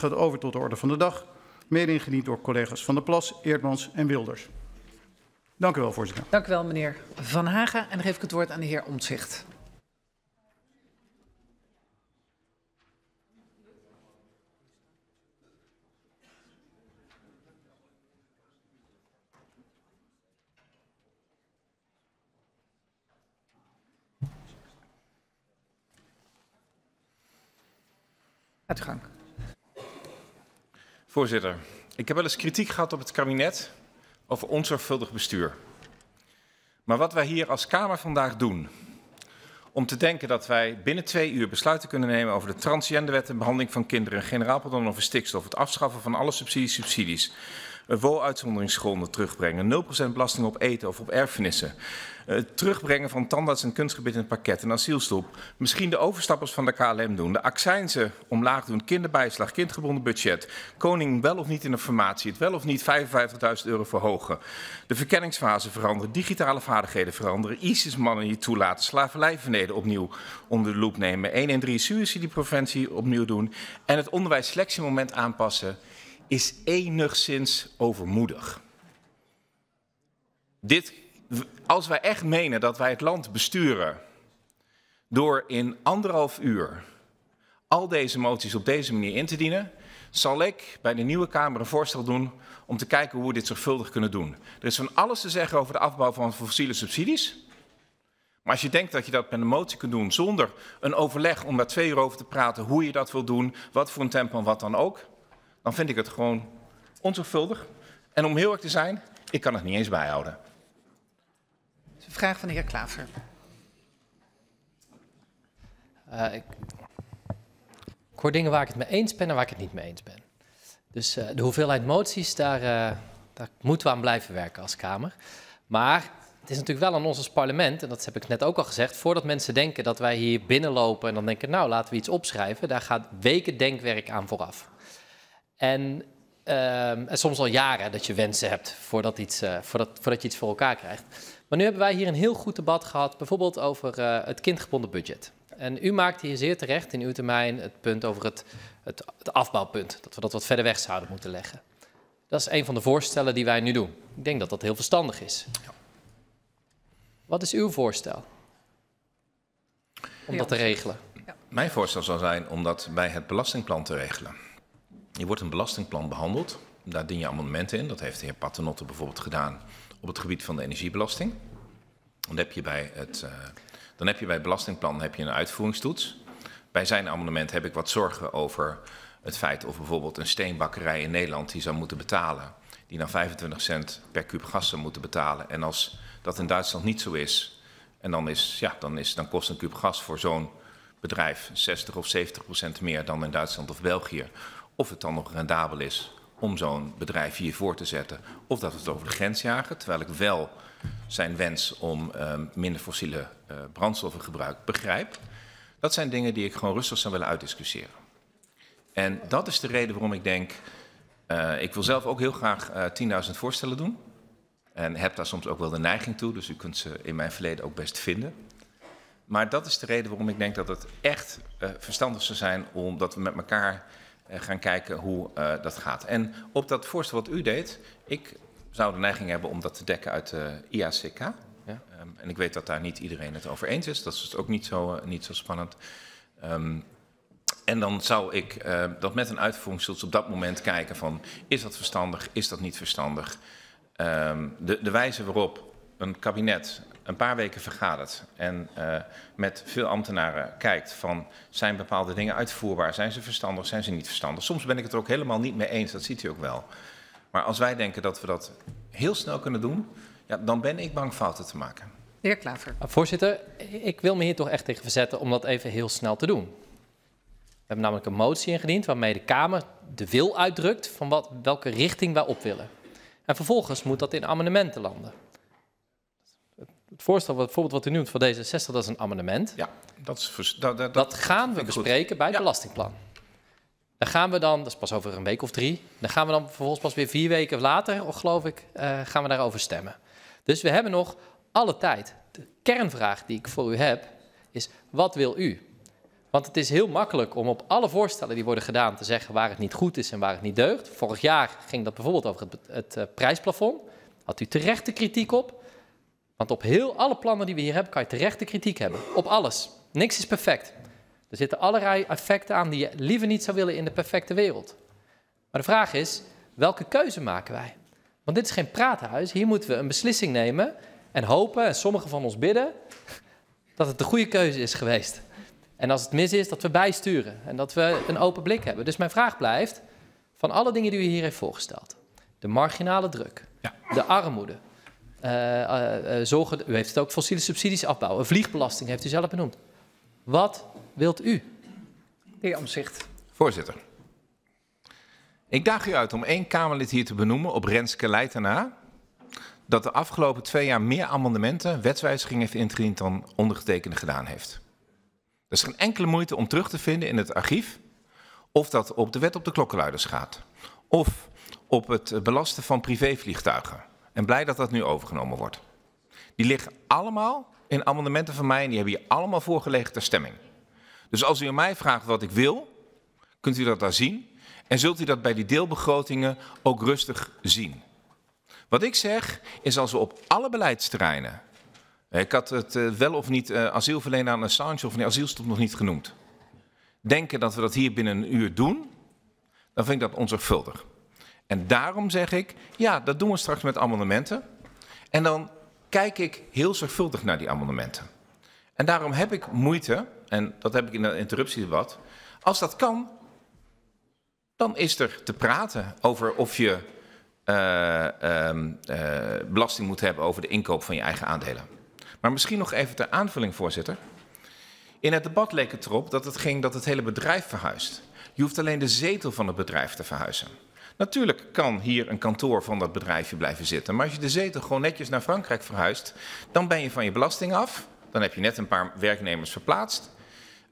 gaat over tot de orde van de dag. Mede ingediend door collega's Van der Plas, Eerdmans en Wilders. Dank u wel, voorzitter. Dank u wel, meneer Van Hagen. En dan geef ik het woord aan de heer Omtzigt. Gaat gang. Voorzitter, ik heb wel eens kritiek gehad op het kabinet over onzorgvuldig bestuur. Maar wat wij hier als Kamer vandaag doen, om te denken dat wij binnen twee uur besluiten kunnen nemen over de transgenderwet en behandeling van kinderen, een generaalplan over stikstof, het afschaffen van alle subsidies, subsidies, wol-uitzonderingsgronden terugbrengen, 0% belasting op eten of op erfenissen, het terugbrengen van tandarts en kunstgebied in het pakket, een asielstop, misschien de overstappers van de KLM doen, de accijnzen omlaag doen, kinderbijslag, kindgebonden budget, koning wel of niet in de formatie, het wel of niet 55.000 euro verhogen, de verkenningsfase veranderen, digitale vaardigheden veranderen, ISIS-mannen niet toelaten, slavernijverleden opnieuw onder de loep nemen, 113 suïcidepreventie opnieuw doen. En het onderwijs selectiemoment aanpassen is enigszins overmoedig. Dit, als wij echt menen dat wij het land besturen door in anderhalf uur al deze moties op deze manier in te dienen, zal ik bij de nieuwe Kamer een voorstel doen om te kijken hoe we dit zorgvuldig kunnen doen. Er is van alles te zeggen over de afbouw van fossiele subsidies. Maar als je denkt dat je dat met een motie kunt doen zonder een overleg om daar twee uur over te praten, hoe je dat wil doen, wat voor een tempo en wat dan ook, dan vind ik het gewoon onzorgvuldig. En om heel erg te zijn, ik kan het niet eens bijhouden. Vraag van de heer Klaver. Uh, ik, ik, hoor dingen waar ik het mee eens ben en waar ik het niet mee eens ben. Dus uh, de hoeveelheid moties, daar, uh, daar moeten we aan blijven werken als Kamer. Maar het is natuurlijk wel aan ons als parlement, en dat heb ik net ook al gezegd, voordat mensen denken dat wij hier binnenlopen en dan denken, nou laten we iets opschrijven, daar gaat weken denkwerk aan vooraf. En, uh, en soms al jaren dat je wensen hebt voordat, iets, uh, voordat, voordat je iets voor elkaar krijgt. Maar nu hebben wij hier een heel goed debat gehad, bijvoorbeeld over uh, het kindgebonden budget. En u maakt hier zeer terecht in uw termijn het punt over het, het, het afbouwpunt, dat we dat wat verder weg zouden moeten leggen. Dat is een van de voorstellen die wij nu doen. Ik denk dat dat heel verstandig is. Ja. Wat is uw voorstel om dat te regelen? Ja. Mijn voorstel zou zijn om dat bij het belastingplan te regelen. Je wordt een belastingplan behandeld. Daar dien je amendementen in. Dat heeft de heer Paternotte bijvoorbeeld gedaan op het gebied van de energiebelasting. Dan heb je bij het, uh, dan heb je bij het belastingplan heb je een uitvoeringstoets. Bij zijn amendement heb ik wat zorgen over het feit of bijvoorbeeld een steenbakkerij in Nederland die zou moeten betalen, die dan 25 cent per kuub gas zou moeten betalen. En als dat in Duitsland niet zo is, en dan, is, ja, dan, is, dan kost een kuub gas voor zo'n bedrijf 60 of 70 procent meer dan in Duitsland of België of het dan nog rendabel is om zo'n bedrijf hier voor te zetten, of dat we het over de grens jagen, terwijl ik wel zijn wens om uh, minder fossiele uh, brandstoffen gebruik begrijp. Dat zijn dingen die ik gewoon rustig zou willen uitdiscussiëren. En dat is de reden waarom ik denk, uh, ik wil zelf ook heel graag 10.000 voorstellen doen. En heb daar soms ook wel de neiging toe, dus u kunt ze in mijn verleden ook best vinden. Maar dat is de reden waarom ik denk dat het echt verstandig zou zijn om dat we met elkaar gaan kijken hoe uh, dat gaat. En op dat voorstel wat u deed, ik zou de neiging hebben om dat te dekken uit de IACK. Ja. Um, en ik weet dat daar niet iedereen het over eens is. Dat is ook niet zo, uh, niet zo spannend. Um, en dan zou ik uh, dat met een uitvoeringstoets op dat moment kijken van... is dat verstandig, is dat niet verstandig? Um, de, de wijze waarop een kabinet een paar weken vergadert en uh, met veel ambtenaren kijkt van zijn bepaalde dingen uitvoerbaar, zijn ze verstandig, zijn ze niet verstandig. Soms ben ik het er ook helemaal niet mee eens, dat ziet u ook wel. Maar als wij denken dat we dat heel snel kunnen doen, ja, dan ben ik bang fouten te maken. De heer Klaver. Voorzitter, ik wil me hier toch echt tegen verzetten om dat even heel snel te doen. We hebben namelijk een motie ingediend waarmee de Kamer de wil uitdrukt van wat, welke richting wij op willen. En vervolgens moet dat in amendementen landen het voorstel, bijvoorbeeld wat u noemt voor D66, dat is een amendement. Ja, dat, is, dat, dat, dat gaan we bespreken goed. bij het ja. belastingplan. Dan gaan we dan, dat is pas over een week of drie, dan gaan we dan vervolgens pas weer vier weken later, of geloof ik, uh, gaan we daarover stemmen. Dus we hebben nog alle tijd. De kernvraag die ik voor u heb is, wat wil u? Want het is heel makkelijk om op alle voorstellen die worden gedaan te zeggen waar het niet goed is en waar het niet deugt. Vorig jaar ging dat bijvoorbeeld over het, het uh, prijsplafond. Had u terecht de kritiek op. Want op heel alle plannen die we hier hebben, kan je terecht de kritiek hebben. Op alles. Niks is perfect. Er zitten allerlei effecten aan die je liever niet zou willen in de perfecte wereld. Maar de vraag is, welke keuze maken wij? Want dit is geen praathuis. Hier moeten we een beslissing nemen en hopen, en sommigen van ons bidden, dat het de goede keuze is geweest. En als het mis is, dat we bijsturen en dat we een open blik hebben. Dus mijn vraag blijft, van alle dingen die u hier heeft voorgesteld, de marginale druk, ja. de armoede, zorgen, u heeft het ook fossiele subsidies afbouwen, vliegbelasting heeft u zelf benoemd. Wat wilt u? De heer Omzicht. Voorzitter. Ik daag u uit om één Kamerlid hier te benoemen op Renske Leitena dat de afgelopen twee jaar meer amendementen, wetswijzigingen heeft ingediend dan ondergetekende gedaan heeft. Er is geen enkele moeite om terug te vinden in het archief of dat op de wet op de klokkenluiders gaat. Of op het belasten van privévliegtuigen. En blij dat dat nu overgenomen wordt. Die liggen allemaal in amendementen van mij en die hebben hier allemaal voorgelegen ter stemming. Dus als u aan mij vraagt wat ik wil, kunt u dat daar zien. En zult u dat bij die deelbegrotingen ook rustig zien. Wat ik zeg is als we op alle beleidsterreinen. Ik had het uh, wel of niet uh, asielverlener aan Assange of nee, asielstop nog niet genoemd. Denken dat we dat hier binnen een uur doen, dan vind ik dat onzorgvuldig. En daarom zeg ik, ja, dat doen we straks met amendementen. En dan kijk ik heel zorgvuldig naar die amendementen. En daarom heb ik moeite, en dat heb ik in het interruptiedebat, als dat kan, dan is er te praten over of je uh, uh, uh, belasting moet hebben over de inkoop van je eigen aandelen. Maar misschien nog even ter aanvulling, voorzitter. In het debat leek het erop dat het ging dat het hele bedrijf verhuist. Je hoeft alleen de zetel van het bedrijf te verhuizen. Natuurlijk kan hier een kantoor van dat bedrijfje blijven zitten. Maar als je de zetel gewoon netjes naar Frankrijk verhuist, dan ben je van je belasting af. Dan heb je net een paar werknemers verplaatst.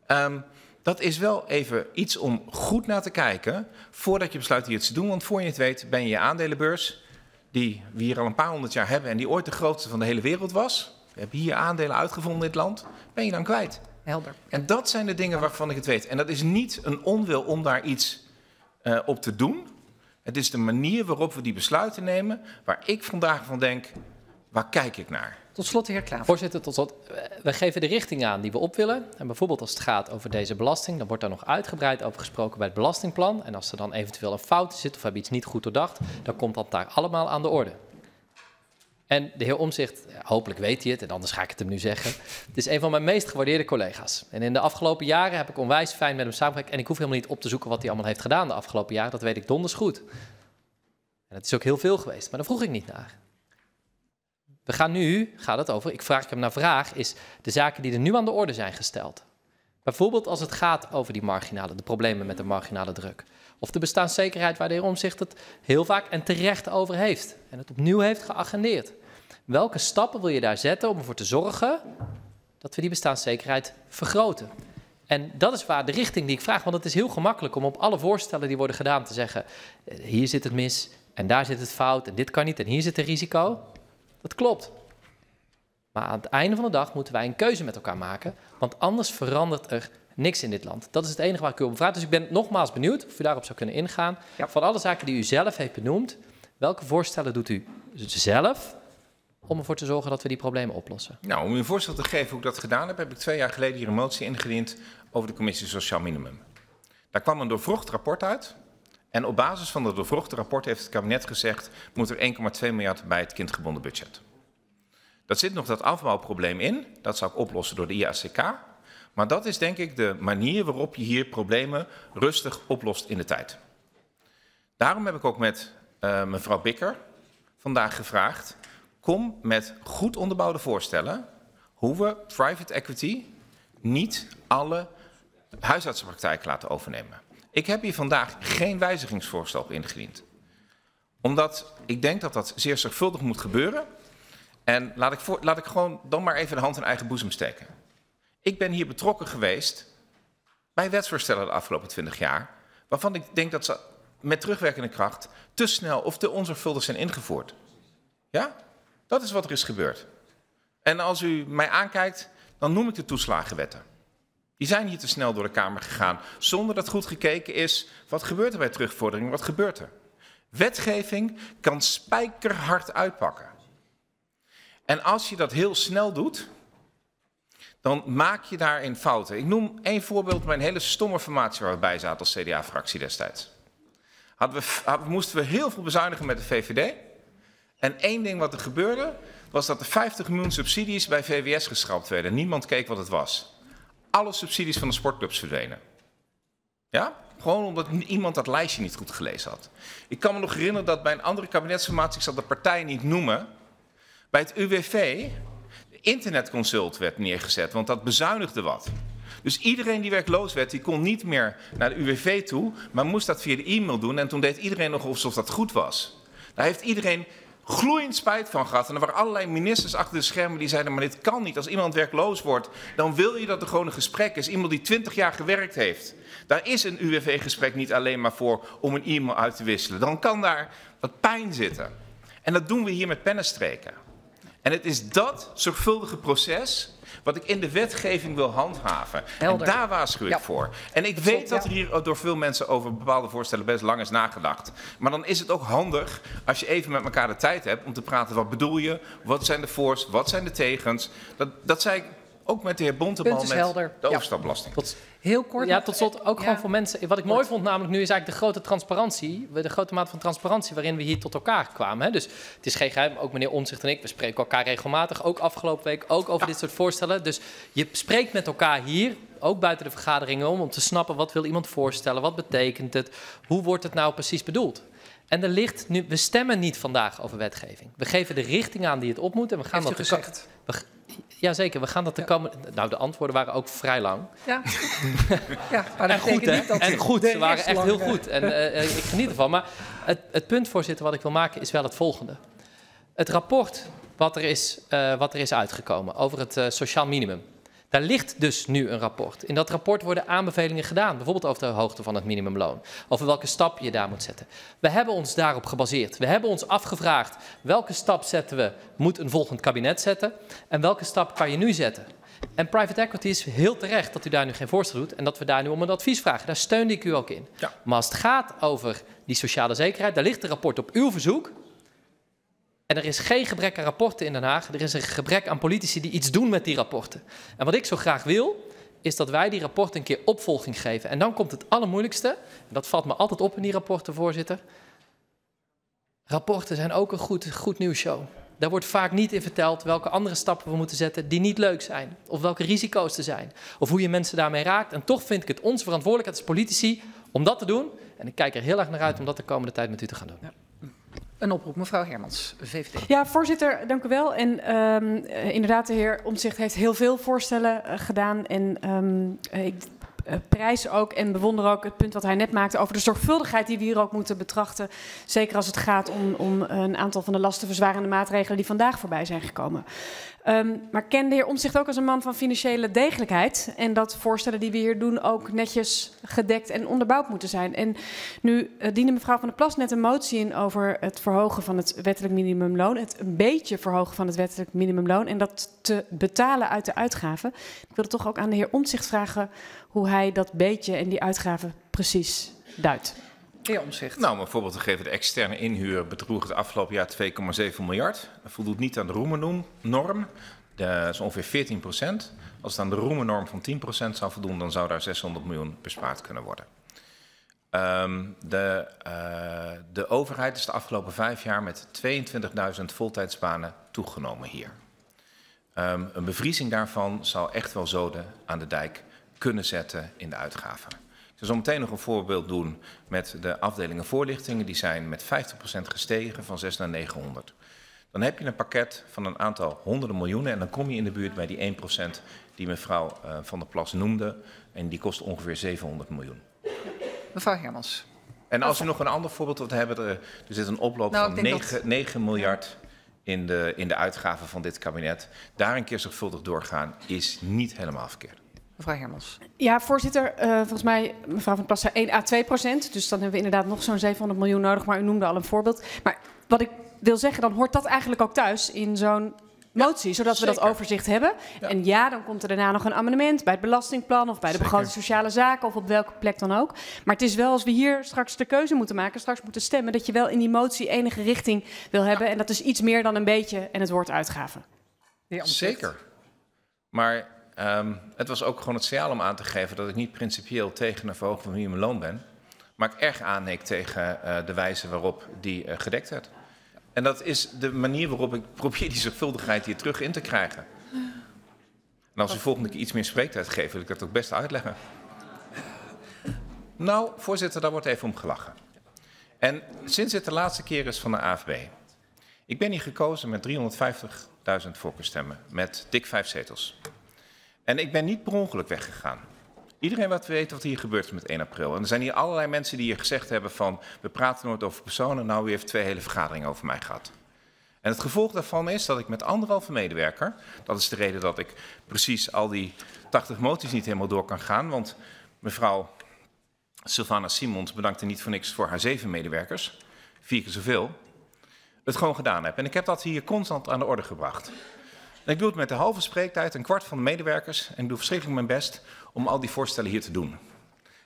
Um, dat is wel even iets om goed naar te kijken voordat je besluit hier te doen. Want voor je het weet ben je je aandelenbeurs, die we hier al een paar honderd jaar hebben en die ooit de grootste van de hele wereld was. We hebben hier aandelen uitgevonden in dit land. Ben je dan kwijt? Helder. En dat zijn de dingen waarvan ik het weet. En dat is niet een onwil om daar iets uh, op te doen. Het is de manier waarop we die besluiten nemen, waar ik vandaag van denk, waar kijk ik naar? Tot slot, de heer Klaver. Voorzitter, tot slot. We geven de richting aan die we op willen. En bijvoorbeeld als het gaat over deze belasting, dan wordt daar nog uitgebreid over gesproken bij het belastingplan. En als er dan eventueel een fout zit of we hebben iets niet goed doordacht, dan komt dat daar allemaal aan de orde. En de heer Omzicht, hopelijk weet hij het, en anders ga ik het hem nu zeggen. Het is een van mijn meest gewaardeerde collega's. En in de afgelopen jaren heb ik onwijs fijn met hem samengewerkt. En ik hoef helemaal niet op te zoeken wat hij allemaal heeft gedaan de afgelopen jaren. Dat weet ik donders goed. En dat is ook heel veel geweest, maar daar vroeg ik niet naar. We gaan nu, gaat het over, ik vraag hem naar vraag, is de zaken die er nu aan de orde zijn gesteld. Bijvoorbeeld als het gaat over die marginale, de problemen met de marginale druk. Of de bestaanszekerheid waar de heer Omzicht het heel vaak en terecht over heeft. En het opnieuw heeft geagendeerd. Welke stappen wil je daar zetten om ervoor te zorgen dat we die bestaanszekerheid vergroten? En dat is waar de richting die ik vraag, want het is heel gemakkelijk om op alle voorstellen die worden gedaan te zeggen: eh, hier zit het mis en daar zit het fout en dit kan niet en hier zit het risico. Dat klopt. Maar aan het einde van de dag moeten wij een keuze met elkaar maken, want anders verandert er niks in dit land. Dat is het enige waar ik u op vraag. Dus ik ben nogmaals benieuwd of u daarop zou kunnen ingaan. Ja. Van alle zaken die u zelf heeft benoemd, welke voorstellen doet u zelf om ervoor te zorgen dat we die problemen oplossen? Nou, om u een voorstel te geven hoe ik dat gedaan heb, heb ik twee jaar geleden hier een motie ingediend over de Commissie Sociaal Minimum. Daar kwam een doorvrocht rapport uit. En op basis van dat doorvrochte rapport heeft het kabinet gezegd, moet er 1,2 miljard bij het kindgebonden budget. Dat zit nog dat afbouwprobleem in. Dat zou ik oplossen door de IACK. Maar dat is denk ik de manier waarop je hier problemen rustig oplost in de tijd. Daarom heb ik ook met uh, mevrouw Bikker vandaag gevraagd, kom met goed onderbouwde voorstellen hoe we private equity niet alle huisartsenpraktijken laten overnemen. Ik heb hier vandaag geen wijzigingsvoorstel op ingediend. Omdat ik denk dat dat zeer zorgvuldig moet gebeuren. En laat ik, voor, laat ik gewoon dan maar even de hand in eigen boezem steken. Ik ben hier betrokken geweest bij wetsvoorstellen de afgelopen twintig jaar. Waarvan ik denk dat ze met terugwerkende kracht te snel of te onzorgvuldig zijn ingevoerd. Ja, dat is wat er is gebeurd. En als u mij aankijkt, dan noem ik de toeslagenwetten. Die zijn hier te snel door de Kamer gegaan, zonder dat goed gekeken is, wat gebeurt er bij terugvordering, wat gebeurt er? Wetgeving kan spijkerhard uitpakken. En als je dat heel snel doet, dan maak je daarin fouten. Ik noem één voorbeeld mijn hele stomme formatie waar we zaten als CDA-fractie destijds. Hadden we, moesten we heel veel bezuinigen met de VVD. En één ding wat er gebeurde, was dat er 50 miljoen subsidies bij VWS geschrapt werden. Niemand keek wat het was. Alle subsidies van de sportclubs verdwenen. Ja? Gewoon omdat iemand dat lijstje niet goed gelezen had. Ik kan me nog herinneren dat bij een andere kabinetsformatie, ik zal de partij niet noemen, bij het UWV de internetconsult werd neergezet, want dat bezuinigde wat. Dus iedereen die werkloos werd, die kon niet meer naar de UWV toe, maar moest dat via de e-mail doen. En toen deed iedereen nog alsof dat goed was. Daar heeft iedereen gloeiend spijt van gehad. En er waren allerlei ministers achter de schermen die zeiden, maar dit kan niet. Als iemand werkloos wordt, dan wil je dat er gewoon een gesprek is. Iemand die twintig jaar gewerkt heeft. Daar is een UWV-gesprek niet alleen maar voor om een e-mail uit te wisselen. Dan kan daar wat pijn zitten. En dat doen we hier met pennenstreken. En het is dat zorgvuldige proces wat ik in de wetgeving wil handhaven. En daar waarschuw ik voor. En ik weet dat er hier door veel mensen over bepaalde voorstellen best lang is nagedacht. Maar dan is het ook handig als je even met elkaar de tijd hebt om te praten. Wat bedoel je? Wat zijn de voor's? Wat zijn de tegens? Dat, dat zei ik ook met de heer Bonteman met helder. de overstapbelasting. Heel kort. Ja, tot slot ook gewoon voor mensen. Wat ik mooi vond namelijk nu is eigenlijk de grote transparantie. De grote mate van transparantie waarin we hier tot elkaar kwamen. Hè. Dus het is geen geheim. Ook meneer Omzicht en ik, we spreken elkaar regelmatig. Ook afgelopen week, ook over dit soort voorstellen. Dus je spreekt met elkaar hier ook buiten de vergaderingen om, om te snappen wat wil iemand voorstellen, wat betekent het, hoe wordt het nou precies bedoeld. En er ligt nu, we stemmen niet vandaag over wetgeving. We geven de richting aan die het op moet en we gaan Heeft dat gezegd. We, Jazeker, we gaan dat de komende... Nou, de antwoorden waren ook vrij lang. Ja, ja maar en goed, hè? En goed, ze waren echt heel goed. En uh, ik geniet ervan. Maar het, het, punt, voorzitter, wat ik wil maken is wel het volgende. Het rapport wat er is, uh, wat er is uitgekomen over het uh, sociaal minimum... Daar ligt dus nu een rapport. In dat rapport worden aanbevelingen gedaan, bijvoorbeeld over de hoogte van het minimumloon, over welke stap je daar moet zetten. We hebben ons daarop gebaseerd. We hebben ons afgevraagd welke stap zetten we, moet een volgend kabinet zetten en welke stap kan je nu zetten. En private equity is heel terecht dat u daar nu geen voorstel doet en dat we daar nu om een advies vragen. Daar steunde ik u ook in. Ja. Maar als het gaat over die sociale zekerheid, daar ligt een rapport op uw verzoek. En er is geen gebrek aan rapporten in Den Haag. Er is een gebrek aan politici die iets doen met die rapporten. En wat ik zo graag wil, is dat wij die rapporten een keer opvolging geven. En dan komt het allermoeilijkste. En dat valt me altijd op in die rapporten, voorzitter. Rapporten zijn ook een goed, goed nieuwsshow. Daar wordt vaak niet in verteld welke andere stappen we moeten zetten die niet leuk zijn. Of welke risico's er zijn. Of hoe je mensen daarmee raakt. En toch vind ik het onze verantwoordelijkheid als politici om dat te doen. En ik kijk er heel erg naar uit om dat de komende tijd met u te gaan doen. Ja. Een oproep, mevrouw Hermans, VVD. Ja, voorzitter, dank u wel. En um, inderdaad, de heer Omtzigt heeft heel veel voorstellen uh, gedaan. En um, ik prijs ook en bewonder ook het punt wat hij net maakte over de zorgvuldigheid die we hier ook moeten betrachten. Zeker als het gaat om, om een aantal van de lastenverzwarende maatregelen die vandaag voorbij zijn gekomen. Um, maar ken de heer Omtzigt ook als een man van financiële degelijkheid. En dat voorstellen die we hier doen ook netjes gedekt en onderbouwd moeten zijn. En nu uh, diende mevrouw Van der Plas net een motie in over het verhogen van het wettelijk minimumloon. Het een beetje verhogen van het wettelijk minimumloon. En dat te betalen uit de uitgaven. Ik wilde toch ook aan de heer Omtzigt vragen hoe hij dat beetje en die uitgaven precies duidt. Nou, om een voorbeeld te geven, de externe inhuur bedroeg het afgelopen jaar 2,7 miljard. Dat voldoet niet aan de Roemernorm. Dat is ongeveer 14 procent. Als het aan de Roemernorm van 10 procent zou voldoen, dan zou daar 600 miljoen bespaard kunnen worden. Um, de, uh, de overheid is de afgelopen vijf jaar met 22.000 voltijdsbanen toegenomen hier. Um, een bevriezing daarvan zou echt wel zoden aan de dijk kunnen zetten in de uitgaven. Ik zal zo meteen nog een voorbeeld doen met de afdelingen voorlichtingen. Die zijn met 50% gestegen van 6 naar 900. Dan heb je een pakket van een aantal honderden miljoenen en dan kom je in de buurt bij die 1% die mevrouw uh, Van der Plas noemde. En die kost ongeveer 700 miljoen. Mevrouw Hermans. En als u nog een ander voorbeeld wilt hebben, er, er zit een oploop nou, van 9, dat... 9 miljard in de, in de uitgaven van dit kabinet. Daar een keer zorgvuldig doorgaan is niet helemaal verkeerd. Mevrouw Hermans. Ja, voorzitter. Uh, volgens mij, mevrouw Van Plassen, 1 à 2 procent. Dus dan hebben we inderdaad nog zo'n 700 miljoen nodig. Maar u noemde al een voorbeeld. Maar wat ik wil zeggen, dan hoort dat eigenlijk ook thuis in zo'n motie, zodat we dat overzicht hebben. Ja. En ja, dan komt er daarna nog een amendement bij het belastingplan of bij de begroting sociale zaken of op welke plek dan ook. Maar het is wel als we hier straks de keuze moeten maken, straks moeten stemmen, dat je wel in die motie enige richting wil hebben. En dat is iets meer dan een beetje en het woord uitgaven. Zeker. Maar ehm, het was ook gewoon het signaal om aan te geven dat ik niet principieel tegen een verhoging van minimumloon ben. Maar ik erg aanneek tegen eh, de wijze waarop die eh, gedekt werd. En dat is de manier waarop ik probeer die zorgvuldigheid hier terug in te krijgen. En als u volgende keer iets meer spreektijd geeft, wil ik dat ook best uitleggen. Nou, voorzitter, daar wordt even om gelachen. En sinds het de laatste keer is van de AFB. Ik ben hier gekozen met 350.000 voorkeurstemmen, met dik vijf zetels. En ik ben niet per ongeluk weggegaan. Iedereen wat weet wat hier gebeurt met 1 april. En er zijn hier allerlei mensen die hier gezegd hebben van... we praten nooit over personen, nou u heeft twee hele vergaderingen over mij gehad. En het gevolg daarvan is dat ik met anderhalve medewerker... dat is de reden dat ik precies al die 80 moties niet helemaal door kan gaan... want mevrouw Sylvana Simons bedankte niet voor niks voor haar zeven medewerkers. Vier keer zoveel. Het gewoon gedaan heb. En ik heb dat hier constant aan de orde gebracht. En ik doe het met de halve spreektijd, een kwart van de medewerkers. En ik doe verschrikkelijk mijn best om al die voorstellen hier te doen.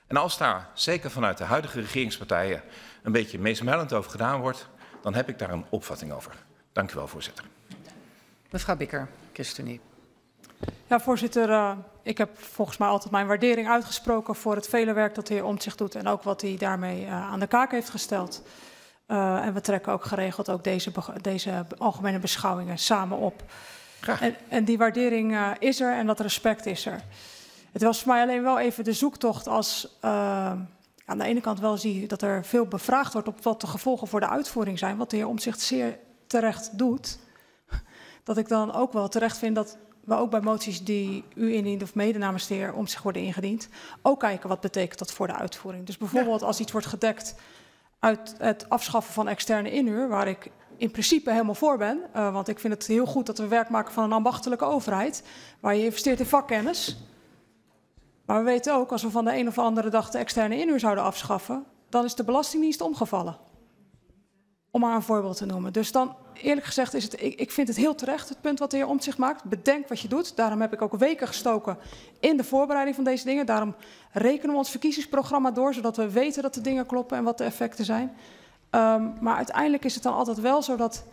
En als daar, zeker vanuit de huidige regeringspartijen, een beetje meesmuilend over gedaan wordt, dan heb ik daar een opvatting over. Dank u wel, voorzitter. Mevrouw Bikker, ChristenUnie. Ja, voorzitter, uh, ik heb volgens mij altijd mijn waardering uitgesproken voor het vele werk dat de heer Omtzigt doet en ook wat hij daarmee uh, aan de kaak heeft gesteld. Uh, en we trekken ook geregeld ook deze, deze algemene beschouwingen samen op. En, en, die waardering uh, is er en dat respect is er. Het was voor mij alleen wel even de zoektocht als uh, aan de ene kant wel zie dat er veel bevraagd wordt op wat de gevolgen voor de uitvoering zijn, wat de heer Omtzigt zeer terecht doet. Dat ik dan ook wel terecht vind dat we ook bij moties die u indient of mede namens de heer Omtzigt worden ingediend, ook kijken wat betekent dat voor de uitvoering. Dus bijvoorbeeld ja. als iets wordt gedekt uit het afschaffen van externe inhuur, waar ik in principe helemaal voor ben. Uh, want ik vind het heel goed dat we werk maken van een ambachtelijke overheid. Waar je investeert in vakkennis. Maar we weten ook, als we van de een of andere dag de externe inhuur zouden afschaffen. dan is de Belastingdienst omgevallen. Om maar een voorbeeld te noemen. Dus dan, eerlijk gezegd, is het, ik, ik vind het heel terecht, het punt wat de heer Omtzigt maakt. Bedenk wat je doet. Daarom heb ik ook weken gestoken in de voorbereiding van deze dingen. Daarom rekenen we ons verkiezingsprogramma door, zodat we weten dat de dingen kloppen en wat de effecten zijn. Um, maar uiteindelijk is het dan altijd wel zo dat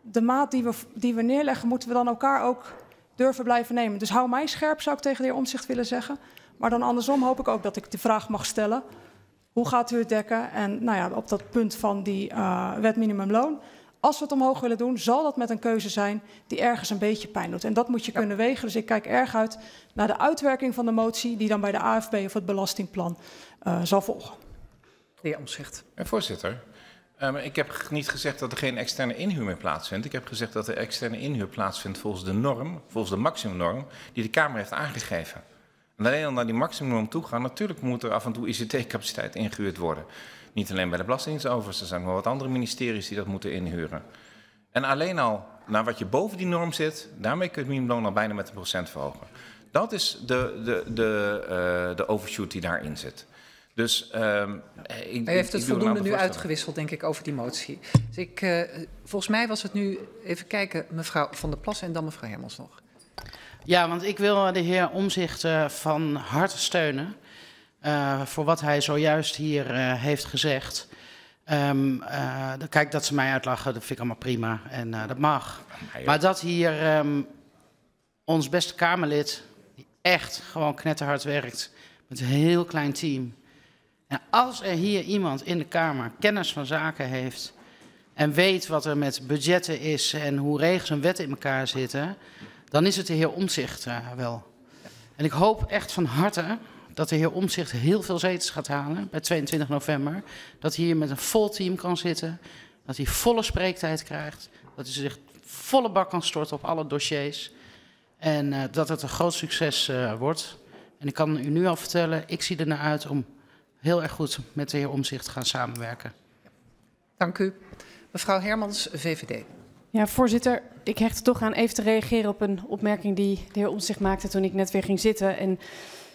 de maat die we, die we neerleggen, moeten we dan elkaar ook durven blijven nemen. Dus hou mij scherp, zou ik tegen de heer Omtzigt willen zeggen. Maar dan andersom hoop ik ook dat ik de vraag mag stellen. Hoe gaat u het dekken? En nou ja, op dat punt van die uh, wet minimumloon. Als we het omhoog willen doen, zal dat met een keuze zijn die ergens een beetje pijn doet. En dat moet je ja. kunnen wegen. Dus ik kijk erg uit naar de uitwerking van de motie die dan bij de AFB of het belastingplan uh, zal volgen. De heer Omtzigt. En voorzitter, um, ik heb niet gezegd dat er geen externe inhuur meer plaatsvindt. Ik heb gezegd dat er externe inhuur plaatsvindt volgens de norm, volgens de maximumnorm die de Kamer heeft aangegeven. En alleen al naar die maximumnorm toe gaan, natuurlijk moet er af en toe ICT-capaciteit ingehuurd worden. Niet alleen bij de Belastingdienst overigens, er zijn wel wat andere ministeries die dat moeten inhuren. En alleen al naar wat je boven die norm zit, daarmee kun je het minimumloon al bijna met een procent verhogen. Dat is de, de, de, uh, de overshoot die daarin zit. Dus um, ik, U heeft het ik voldoende nu uitgewisseld, denk ik, over die motie. Dus ik, uh, volgens mij was het nu, even kijken, mevrouw Van der Plassen en dan mevrouw Hermans nog. Ja, want ik wil de heer Omzicht uh, van harte steunen uh, voor wat hij zojuist hier uh, heeft gezegd. Um, kijk, dat ze mij uitlachen, dat vind ik allemaal prima en dat mag. Ja, maar dat hier um, ons beste Kamerlid, die echt gewoon knetterhard werkt, met een heel klein team. En als er hier iemand in de Kamer kennis van zaken heeft en weet wat er met budgetten is en hoe regels en wetten in elkaar zitten, dan is het de heer Omzicht uh, wel. En ik hoop echt van harte dat de heer Omzicht heel veel zetels gaat halen bij 22 november. Dat hij hier met een vol team kan zitten. Dat hij volle spreektijd krijgt. Dat hij zich volle bak kan storten op alle dossiers. En uh, dat het een groot succes uh, wordt. En ik kan u nu al vertellen, ik zie er naar uit om heel erg goed met de heer Omzicht te gaan samenwerken. Dank u. Mevrouw Hermans, VVD. Ja, voorzitter, ik hecht er toch aan even te reageren op een opmerking die de heer Omtzigt maakte toen ik net weer ging zitten. En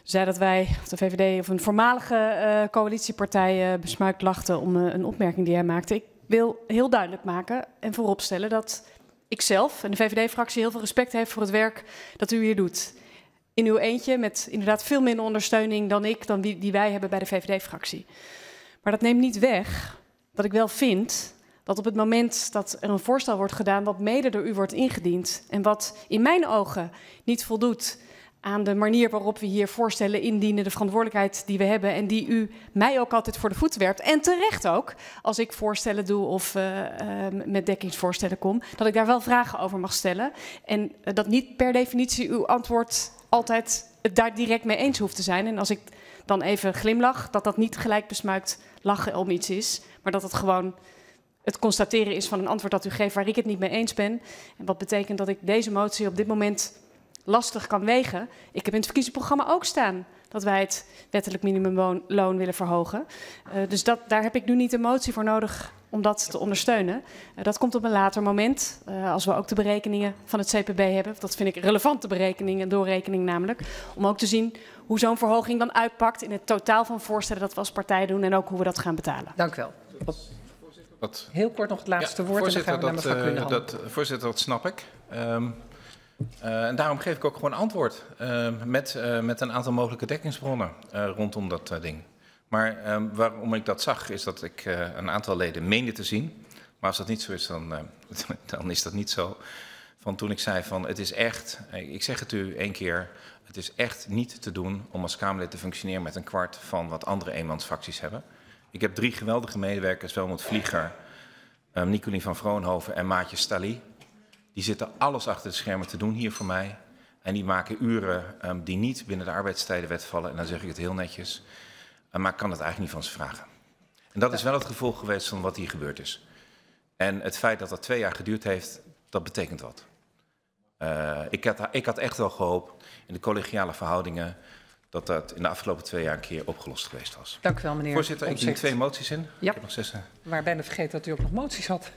zei dat wij, of de VVD of een voormalige uh, coalitiepartij, uh, besmuikt lachten om uh, een opmerking die hij maakte. Ik wil heel duidelijk maken en vooropstellen dat ikzelf en de VVD-fractie heel veel respect heeft voor het werk dat u hier doet. In uw eentje, met inderdaad veel minder ondersteuning dan ik, dan die, wij hebben bij de VVD-fractie. Maar dat neemt niet weg dat ik wel vind dat op het moment dat er een voorstel wordt gedaan, wat mede door u wordt ingediend en wat in mijn ogen niet voldoet aan de manier waarop we hier voorstellen indienen, de verantwoordelijkheid die we hebben en die u mij ook altijd voor de voet werpt. En terecht ook, als ik voorstellen doe of uh, uh, met dekkingsvoorstellen kom, dat ik daar wel vragen over mag stellen. En uh, dat niet per definitie uw antwoord altijd het daar direct mee eens hoeft te zijn. En als ik dan even glimlach, dat dat niet gelijk besmuikt lachen om iets is, maar dat het gewoon het constateren is van een antwoord dat u geeft waar ik het niet mee eens ben. En wat betekent dat ik deze motie op dit moment lastig kan wegen. Ik heb in het verkiezingsprogramma ook staan dat wij het wettelijk minimumloon willen verhogen. Uh, dus dat, daar heb ik nu niet een motie voor nodig om dat te ondersteunen. Uh, dat komt op een later moment, uh, als we ook de berekeningen van het CPB hebben. Dat vind ik relevante berekeningen en doorrekening namelijk. Om ook te zien hoe zo'n verhoging dan uitpakt in het totaal van voorstellen dat we als partij doen en ook hoe we dat gaan betalen. Dank u wel. Wat? Heel kort nog het laatste ja, woord en dan gaan we naar mevrouw. Dat, voorzitter, dat snap ik. Um, uh, en daarom geef ik ook gewoon antwoord uh, met, uh, met een aantal mogelijke dekkingsbronnen rondom dat ding. Maar ehm, waarom ik dat zag, is dat ik een aantal leden meende te zien. Maar als dat niet zo is, dan, dan is dat niet zo. Van toen ik zei van het is echt, ik zeg het u één keer, het is echt niet te doen om als Kamerlid te functioneren met een kwart van wat andere eenmansfracties hebben. Ik heb drie geweldige medewerkers, Welmut Vlieger, um, Nicolien van Vroonhoven en Maatje Stali. Die zitten alles achter de schermen te doen hier voor mij. En die maken uren um, die niet binnen de arbeidstijdenwet vallen. En dan zeg ik het heel netjes. Uh, maar ik kan het eigenlijk niet van ze vragen. En dat is wel het gevolg geweest van wat hier gebeurd is. En het feit dat dat twee jaar geduurd heeft, dat betekent wat. Uh, ik, had, ik had echt wel gehoopt in de collegiale verhoudingen dat dat in de afgelopen twee jaar een keer opgelost geweest was. Dank u wel, meneer. Voorzitter, ik zie twee moties in. Ja. Ik heb nog zes. Waar bijna vergeten dat u ook nog moties had.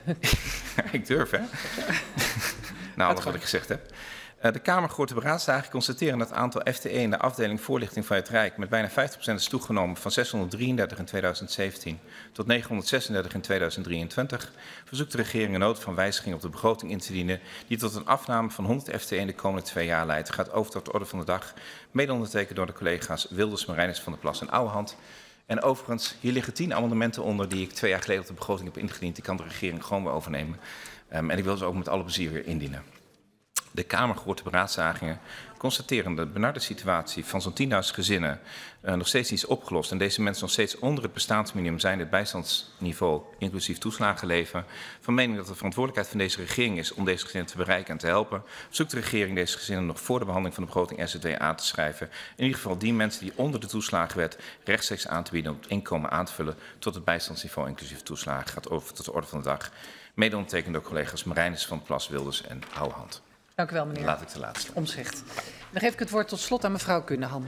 ik durf, hè? Nou, alles wat ik gezegd heb. Uh, de Kamer gehoord de beraadslaging constateren dat het aantal FTE in de afdeling voorlichting van het Rijk met bijna 50% is toegenomen van 633 in 2017 tot 936 in 2023. Verzoekt de regering een nood van wijziging op de begroting in te dienen die tot een afname van 100 FTE in de komende twee jaar leidt. Gaat over tot de orde van de dag, mede ondertekend door de collega's Wilders, Marijnis van der Plas en Ouwehand. En overigens, hier liggen tien amendementen onder die ik twee jaar geleden op de begroting heb ingediend. Die kan de regering gewoon weer overnemen. Um, en ik wil ze ook met alle plezier weer indienen. De Kamer gehoord beraadslagingen constateren dat de benarde situatie van zo'n 10.000 gezinnen uh, nog steeds niet is opgelost en deze mensen nog steeds onder het bestaansminimum zijn, het bijstandsniveau inclusief toeslagen leven. Van mening dat de verantwoordelijkheid van deze regering is om deze gezinnen te bereiken en te helpen, zoekt de regering deze gezinnen nog voor de behandeling van de begroting SZW aan te schrijven. In ieder geval die mensen die onder de toeslagenwet rechtstreeks aan te bieden om het inkomen aan te vullen tot het bijstandsniveau inclusief toeslagen gaat over tot de orde van de dag. Mede ondertekend door collega's Marijnis van Plas, Wilders en Houwehand. Dank u wel, meneer. Laat ik de laatste. Omzicht. Dan geef ik het woord tot slot aan mevrouw Kunnehan.